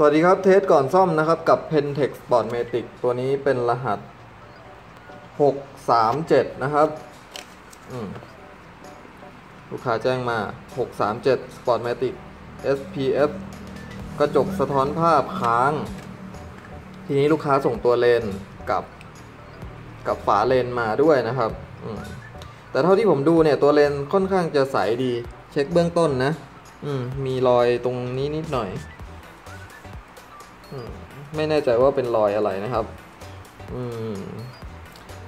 สวัสดีครับเทสก่อนซ่อมนะครับกับ Pentex Sportmatic ตัวนี้เป็นรหัส 637 นะครับลูกค้าแจ้งมา 637 Sportmatic SPF กระจกสะท้อนภาพค้าง ทีนี้ลูกค้าส่งตัวเลนกับ กับฝาเลนมาด้วยนะครับ แต่เท่าที่ผมดูเนี่ยตัวเลนค่อนข้างจะใสดี เช็คเบื้องต้นนะมมีรอยตรงนี้นิดหน่อย ไม่แน่ใจว่าเป็นรอยอะไรนะครับ อืม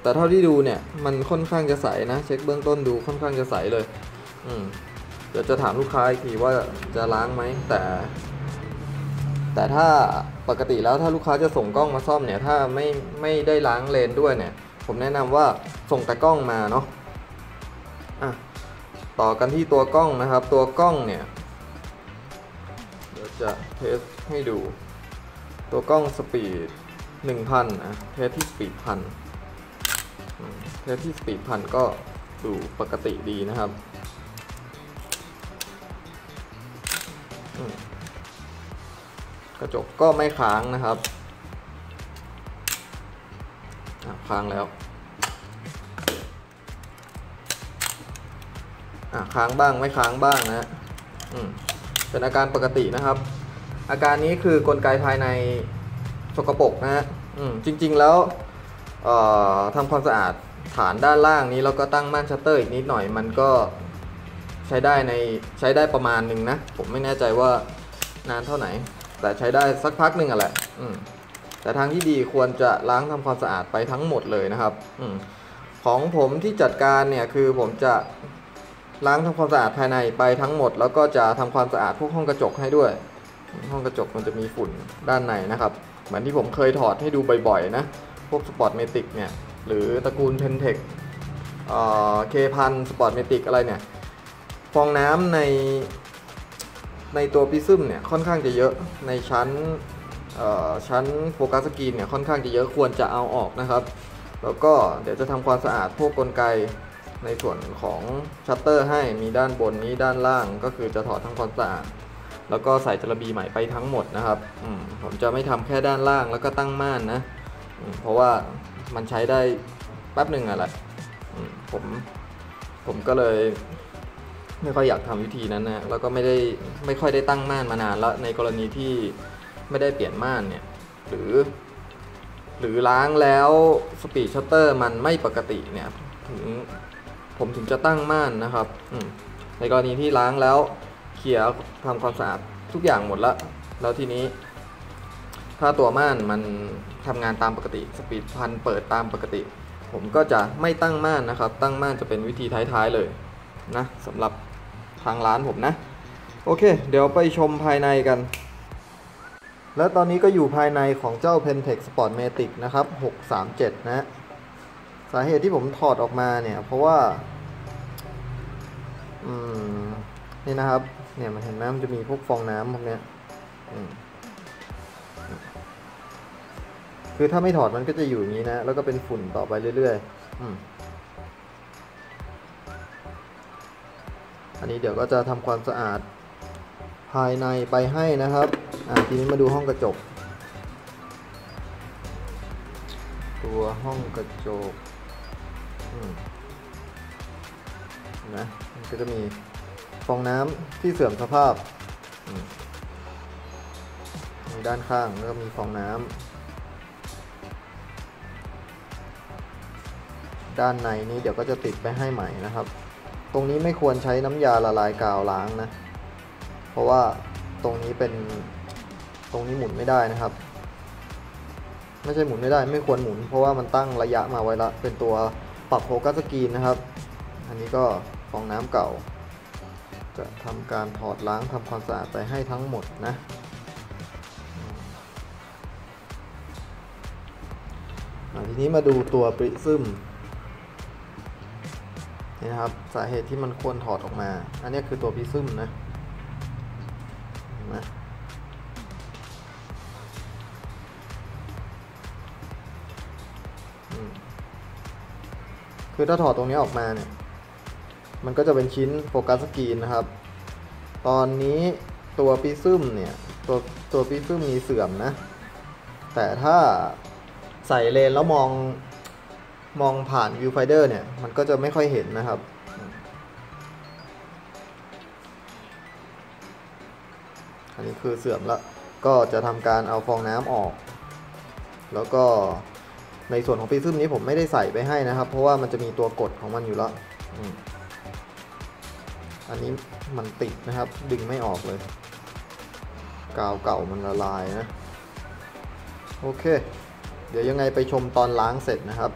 แต่เท่าที่ดูเนี่ย มันค่อนข้างจะใสนะ เช็คเบื้องต้นดูค่อนข้างจะใสเลย อืม เดี๋ยวจะถามลูกค้าอีกทีว่าจะล้างไหม แต่ แต่ถ้าปกติแล้วถ้าลูกค้าจะส่งกล้องมาซ่อมเนี่ย ถ้าไม่ไม่ได้ล้างเลนด้วยเนี่ย ผมแนะนำว่าส่งแต่กล้องมาเนาะ อะ ต่อกันที่ตัวกล้องนะครับ ตัวกล้องเนี่ย เดี๋ยวจะ test ให้ดู ตัวกล้อง speed 1,000นะ test ที่ speed พัน test ที่ speed พันก็ดูปกติดีนะครับกระจกก็ไม่ค้างนะครับค้างแล้วค้างบ้างไม่ค้างบ้างนะเป็นอาการปกตินะครับ อาการนี้คือกลไกภายในสกปรกนะฮะจริง ๆ แล้วทำความสะอาดฐานด้านล่างนี้แล้วก็ตั้งม่านชัตเตอร์อีกนิดหน่อยมันก็ใช้ได้ในใช้ได้ประมาณหนึ่งนะ ผมไม่แน่ใจว่านานเท่าไหร่แต่ใช้ได้สักพักหนึ่งอะแหละแต่ทางที่ดีควรจะล้างทำความสะอาดไปทั้งหมดเลยนะครับอของผมที่จัดการเนี่ยคือผมจะล้างทำความสะอาดภายในไปทั้งหมด แล้วก็จะทำความสะอาดพวกห้องกระจกให้ด้วย ห้องกระจกมันจะมีฝุ่นด้านในนะครับ เหมือนที่ผมเคยถอดให้ดูบ่อยๆนะ พวก Spotmatic เนี่ย หรือตระกูล Pentax K พัน Spotmatic อะไรเนี่ย ฟองน้ำในในตัวปริซึมเนี่ยค่อนข้างจะเยอะในชั้นชั้น focus screen เนี่ยค่อนข้างจะเยอะควรจะเอาออกนะครับ แล้วก็เดี๋ยวจะทำความสะอาดพวกกลไกในส่วนของชัตเตอร์ให้มีด้านบนนี้ด้านล่างก็คือจะถอดทั้งความสะอาด แล้วก็ใส่จระบีใหม่ไปทั้งหมดนะครับผมจะไม่ทำแค่ด้านล่างแล้วก็ตั้งม่านนะเพราะว่ามันใช้ได้แป๊บหนึ่งอะไรผมผมก็เลยไม่ค่อยอยากทำวิธีนั้นนะแล้วก็ไม่ได้ไม่ค่อยได้ตั้งม่านมานานแล้วในกรณีที่ไม่ได้เปลี่ยนม่านเนี่ยหรือ หรือล้างแล้ว speed ชัตเตอร์มันไม่ปกติเนี่ยถึงผมถึงจะตั้งม่านนะครับในกรณีที่ล้างแล้ว เคลียร์ทำความสะอาดทุกอย่างหมดแล้วแล้วทีนี้ ถ้าตัวม่านมันทำงานตามปกติ speed พันเปิดตามปกติ ผมก็จะไม่ตั้งม่านนะครับ ตั้งม่านจะเป็นวิธีท้ายๆเลยนะสำหรับทางร้านผมนะ โอเค เดี๋ยวไปชมภายในกัน แล้วตอนนี้ก็อยู่ภายในของเจ้า Pentex Sportmatic นะครับ 637 นะ สาเหตุที่ผมถอดออกมาเนี่ย เพราะว่า อืม นี่นะครับเนี่ยมันเห็นไหมมันจะมีพวกฟองน้ำพวกเนี้ยคือถ้าไม่ถอดมันก็จะอยู่อย่างนี้นะ แล้วก็เป็นฝุ่นต่อไปเรื่อยๆอันนี้เดี๋ยวก็จะทำความสะอาดภายในไปให้นะครับ อ่าทีนี้มาดูห้องกระจก ตัวห้องกระจกนะมันก็จะมี องน้ำที่เสื่อมสภาพมีด้านข้างแล้วก็มีฟองน้ำด้านในนี้เดี๋ยวก็จะติดไปให้ใหม่นะครับ ตรงนี้ไม่ควรใช้น้ำยาละลายกาวล้างนะ เพราะว่าตรงนี้เป็นตรงนี้หมุนไม่ได้นะครับ ไม่ใช่หมุนไม่ได้ไม่ควรหมุน เพราะว่ามันตั้งระยะมาไว้ละเป็นตัวปรับโฟกัสสกรีนนะครับ อันนี้ก็ฟองน้ำเก่า จะทำการถอดล้างทำความสะอาดไปให้ทั้งหมดนะทีนี้มาดูตัวปริซึมนี่นะครับสาเหตุที่มันควรถอดออกมา อันนี้คือตัวปริซึมนะนะคือถ้าถอดตรงนี้ออกมาเนี่ย มันก็จะเป็นชิ้นโฟกัสสกรีนนะครับ ตอนนี้ตัวปีซึมเนี่ย ตัวตัวปีซึมมีเสื่อมนะ แต่ถ้าใส่เลนแล้วมองมองผ่านวิวไฟเดอร์เนี่ย มันก็จะไม่ค่อยเห็นนะครับอันนี้คือเสื่อมล้วก็จะทำการเอาฟองน้ำออก แล้วก็ในส่วนของปีซึมนี้ผมไม่ได้ใส่ไปให้นะครับ เพราะว่ามันจะมีตัวกดของมันอยู่แล้ว อันนี้มันติดนะครับ ดึงไม่ออกเลย กาวเก่ามันละลายนะ โอเค เดี๋ยวยังไงไปชมตอนล้างเสร็จนะครับ